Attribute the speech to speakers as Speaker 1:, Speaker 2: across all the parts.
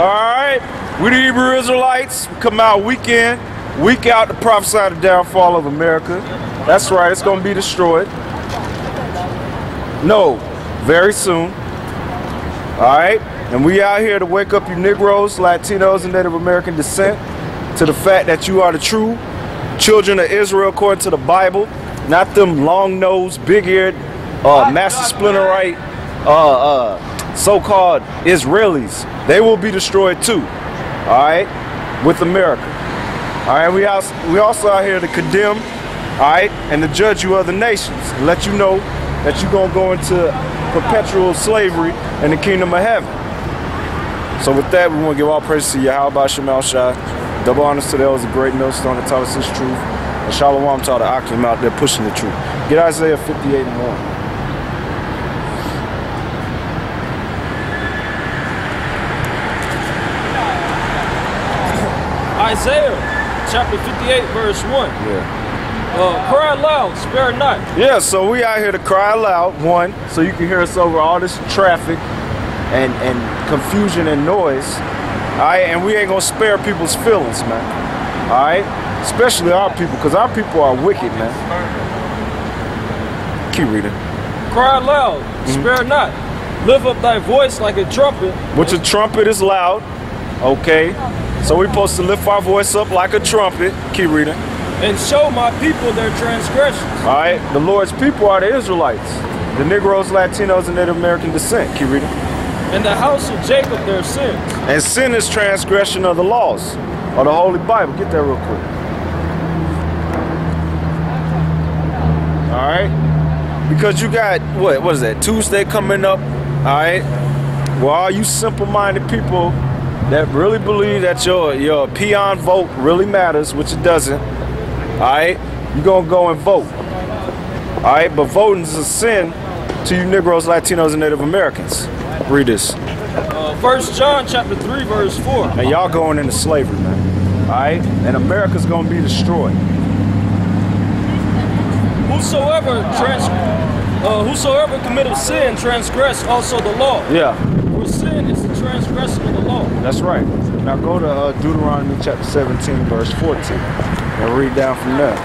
Speaker 1: All right, we the Hebrew Israelites. We come out weekend, week out to prophesy the downfall of America. That's right, it's gonna be destroyed. No, very soon. All right, and we out here to wake up you Negroes, Latinos, and Native American descent to the fact that you are the true children of Israel according to the Bible, not them long-nosed, big-eared, uh, master splinterite, uh, uh, so-called Israelis. They will be destroyed too. All right, with America. All right, we also we also out here to condemn, all right, and to judge you other nations, let you know that you're gonna go into perpetual slavery in the kingdom of heaven. So with that, we want to give all praise to Yahweh Shemal Shah. Double honors to elders, a great millstone that taught us this truth. And Shalom to all the Akim out there pushing the truth. Get Isaiah 58 and 1.
Speaker 2: Isaiah chapter 58, verse 1.
Speaker 1: Yeah.
Speaker 2: Uh, cry loud, spare not.
Speaker 1: Yeah, so we out here to cry loud, one, so you can hear us over all this traffic and, and confusion and noise. All right, and we ain't gonna spare people's feelings, man. All right, especially our people, because our people are wicked, man. Keep reading.
Speaker 2: Cry loud, spare not. Lift up thy voice like a trumpet.
Speaker 1: Which a trumpet is loud, okay? So we're supposed to lift our voice up like a trumpet. Keep reading.
Speaker 2: and show my people their transgressions.
Speaker 1: All right, the Lord's people are the Israelites, the Negroes, Latinos, and Native American descent. Keep reading.
Speaker 2: And the house of Jacob their sins.
Speaker 1: And sin is transgression of the laws of the Holy Bible. Get that real quick. All right, because you got what? What is that? Tuesday coming up. All right. Well, all you simple-minded people that really believe that your your peon vote really matters, which it doesn't. All right, you're gonna go and vote. All right, but voting is a sin to you Negroes, Latinos, and Native Americans. Read this.
Speaker 2: Uh, First John chapter 3, verse 4.
Speaker 1: And y'all going into slavery, man. All right, and America's gonna be destroyed.
Speaker 2: Whosoever trans uh, whosoever committed sin transgress also the law.
Speaker 1: Yeah,
Speaker 2: For sin is the transgression of the law.
Speaker 1: That's right. Now go to uh, Deuteronomy chapter 17, verse 14, and read down from there.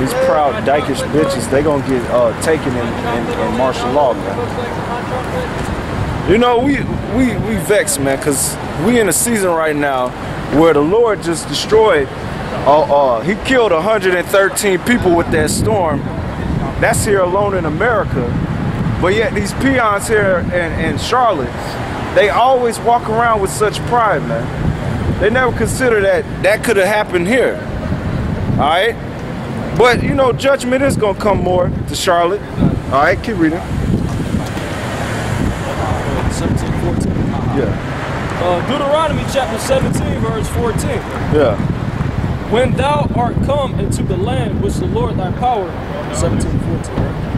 Speaker 1: These proud dykish bitches, they gonna get uh, taken in, in, in martial law, man. You know, we we we vexed, man, cause we in a season right now where the Lord just destroyed. Uh, uh, he killed 113 people with that storm. That's here alone in America. But yet these peons here in, in Charlotte, they always walk around with such pride, man. They never consider that that could have happened here. All right. But you know, judgment is gonna come more to Charlotte. All right, keep reading.
Speaker 2: 17, 14.
Speaker 1: Yeah.
Speaker 2: Uh, Deuteronomy chapter 17, verse 14.
Speaker 1: Yeah.
Speaker 2: When thou art come into the land which the Lord thy power, 17, 14. right?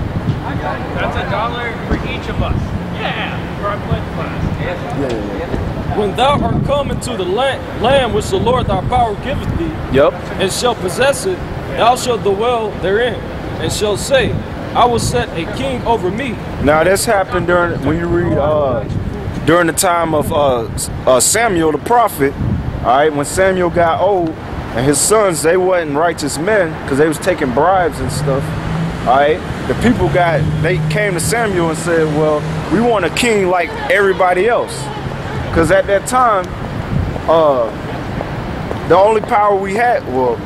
Speaker 3: That's a dollar for each of us. Yeah, for our pledge class.
Speaker 1: Yeah, yeah, yeah.
Speaker 2: When thou art come into the land, land which the Lord thy power giveth thee,
Speaker 1: Yep.
Speaker 2: and shall possess it, thou shalt dwell therein, and shall say, I will set a king over me.
Speaker 1: Now this happened during when you read uh, during the time of uh, uh, Samuel the prophet. All right, when Samuel got old and his sons they wasn't righteous men because they was taking bribes and stuff. All right, the people got they came to Samuel and said, "Well, we want a king like everybody else," because at that time, uh, the only power we had, well,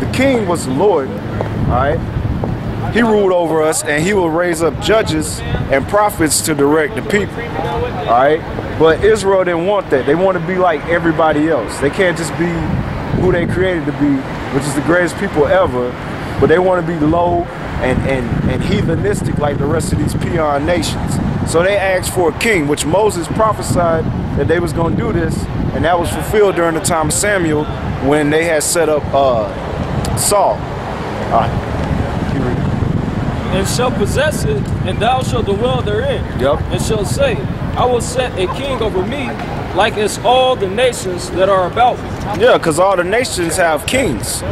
Speaker 1: the king was the Lord. All right. He ruled over us and he will raise up judges and prophets to direct the people. All right? But Israel didn't want that. They want to be like everybody else. They can't just be who they created to be, which is the greatest people ever, but they want to be low and, and, and heathenistic like the rest of these peon nations. So they asked for a king, which Moses prophesied that they was going to do this, and that was fulfilled during the time of Samuel when they had set up uh, Saul. All right. Keep reading.
Speaker 2: and shall possess it, and thou shalt dwell therein.
Speaker 1: Yep.
Speaker 2: And shall say, I will set a king over me, like as all the nations that are about me.
Speaker 1: Yeah, because all the nations have kings, all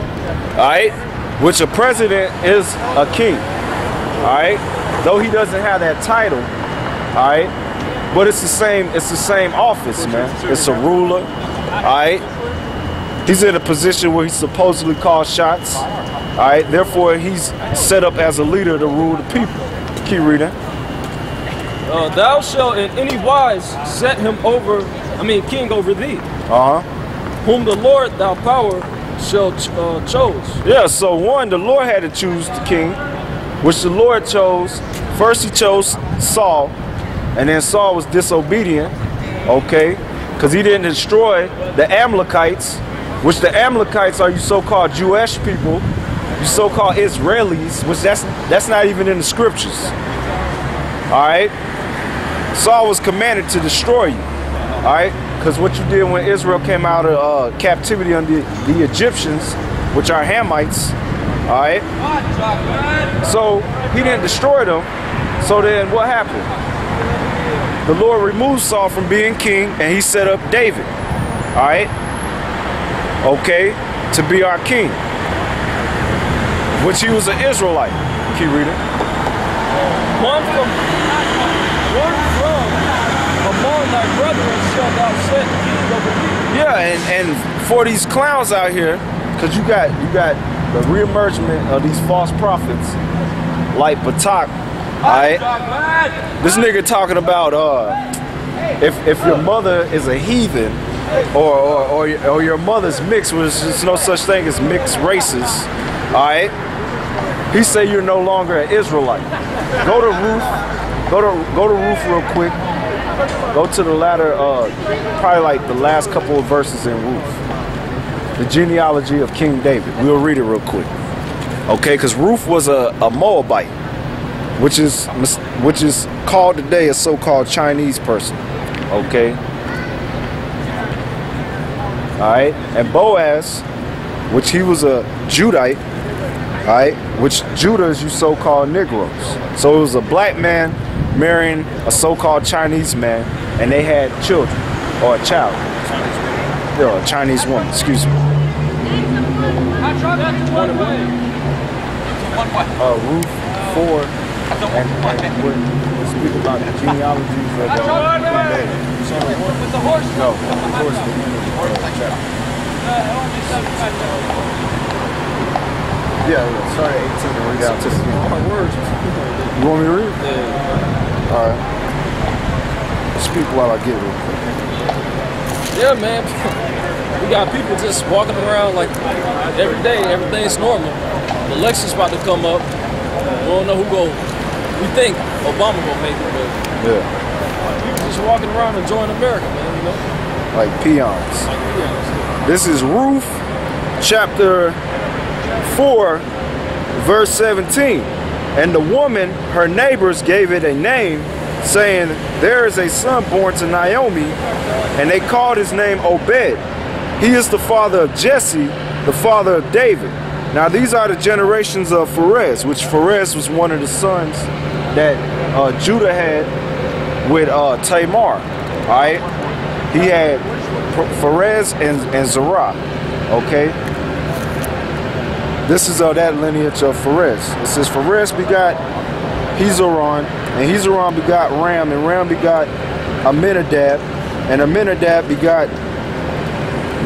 Speaker 1: right? Which a president is a king, all right? Though he doesn't have that title, all right? But it's the same. It's the same office, man. It's a ruler. All right. He's in a position where he supposedly calls shots. All right. Therefore, he's set up as a leader to rule the people. Keep reading.
Speaker 2: Uh, thou shalt in any wise set him over, I mean, king over thee,
Speaker 1: Uh huh.
Speaker 2: whom the Lord thou power ch- uh, chose.
Speaker 1: Yeah. So one, the Lord had to choose the king, which the Lord chose. First, He chose Saul, and then Saul was disobedient. Okay, because he didn't destroy the Amalekites, which the Amalekites are you so-called Jewish people, you so-called Israelis, which that's that's not even in the scriptures. All right. Saul was commanded to destroy you. All right. Because what you did when Israel came out of uh, captivity under the Egyptians, which are Hamites. All right. So he didn't destroy them. So then what happened? The Lord removed Saul from being king and he set up David. All right. Okay. To be our king. Which he was an Israelite. Keep reading.
Speaker 2: One from among thy brethren shalt thou set king over thee.
Speaker 1: Yeah, and, and for these clowns out here, because you got you got the reemergement of these false prophets like Batak. Alright? This nigga talking about uh if if your mother is a heathen or or, or, or your mother's mixed, which there's no such thing as mixed races, alright? He say you're no longer an Israelite. Go to Ruth, go to go to Ruth real quick. Go to the latter, uh, probably like the last couple of verses in Ruth. The genealogy of King David. We'll read it real quick. Okay, because Ruth was a, a Moabite, which is which is called today a so-called Chinese person. Okay. All right, and Boaz, which he was a Judite, all right, which Judah is you so-called Negroes. So it was a black man marrying a so-called Chinese man, and they had children or a child. Yeah, a Chinese woman. Excuse me. Uh, Ruth four, and, and would speak about the genealogies of uh, King David.
Speaker 3: With the horse.
Speaker 1: No, of chapter. Yeah, yeah. Sorry, 18 and read out to the.
Speaker 2: My words.
Speaker 1: You want me to read? All right. Speak while I get it.
Speaker 2: Yeah, man. We got people just walking around like every day, everything's normal. The election's about to come up. We don't know who go. We think Obama gonna make it, but
Speaker 1: Yeah,
Speaker 2: people just walking around enjoying America, man. You know,
Speaker 1: like peons.
Speaker 2: like be.
Speaker 1: This is Ruth chapter 4, verse 17. And the woman, her neighbors, gave it a name, saying, There is a son born to Naomi, and they called his name Obed. He is the father of Jesse, the father of David. Now, these are the generations of Pharez, which Pharez was one of the sons that uh, Judah had with uh, Tamar. All right, he had Pharez and, and Zerah. Okay, this is of that lineage of Pharez. It says Pharez begot Hezron, and Hezron begot Ram, and Ram begot Amminadab, and Amminadab begot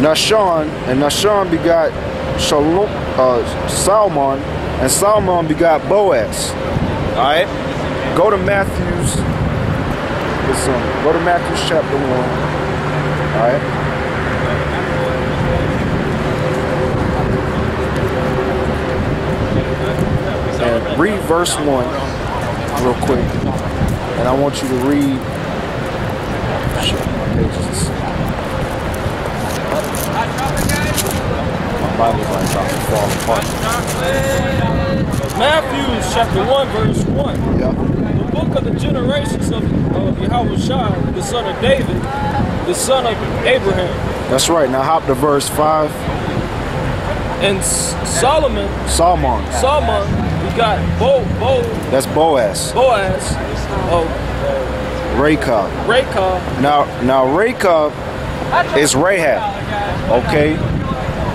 Speaker 1: Nahshon, and Nahshon begot Shalom, uh, Salmon, and Salmon begot Boaz. All right, go to Matthew's. Listen, go to Matthew's chapter one. All right. And read verse one real quick, and I want you to read. Shit, my pages. My Bible's like about to fall apart.
Speaker 2: Matthew chapter 1, verse 1.
Speaker 1: Yeah.
Speaker 2: The book of the generations of, of Yahawashi, the son of David, the son of Abraham.
Speaker 1: That's right. Now hop to verse five.
Speaker 2: And S- Solomon, Solomon, we got Bo, Bo,
Speaker 1: That's Boaz.
Speaker 2: Boaz of
Speaker 1: Rachab.
Speaker 2: Rachab.
Speaker 1: Now, now Rachab is Rahab, okay,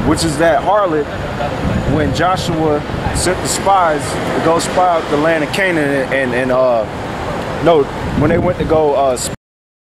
Speaker 1: which is that harlot when Joshua sent the spies to go spy out the land of Canaan and and, and uh no when they went to go uh